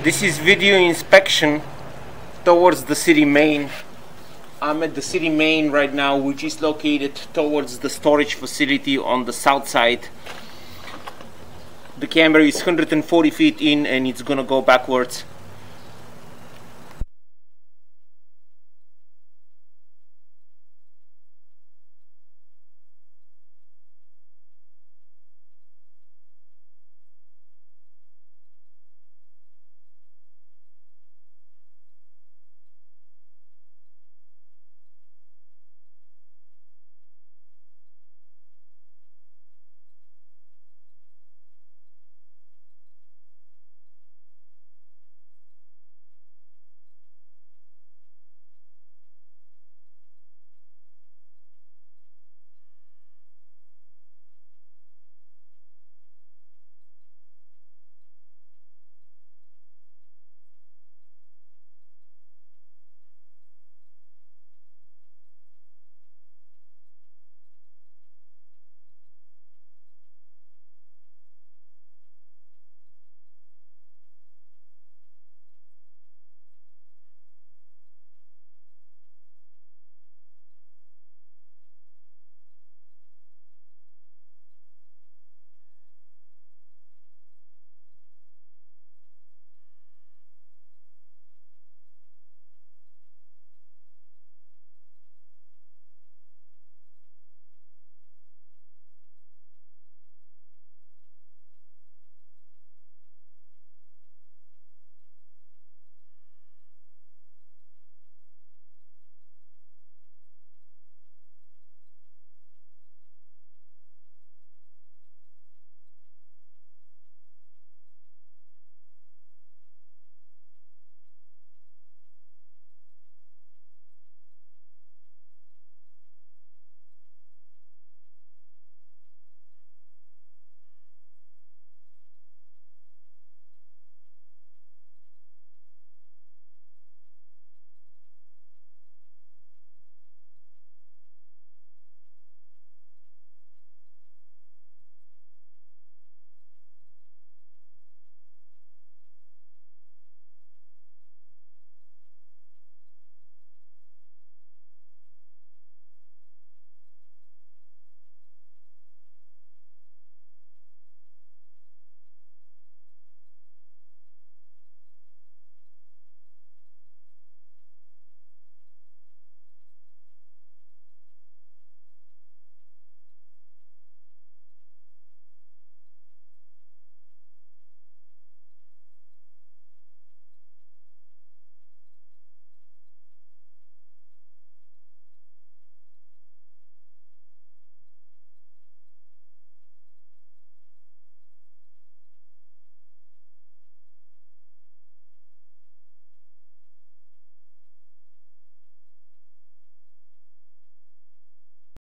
This is video inspection towards the city main. I'm at the city main right now, which is located towards the storage facility on the south side. The camera is 140 feet in and it's gonna go backwards.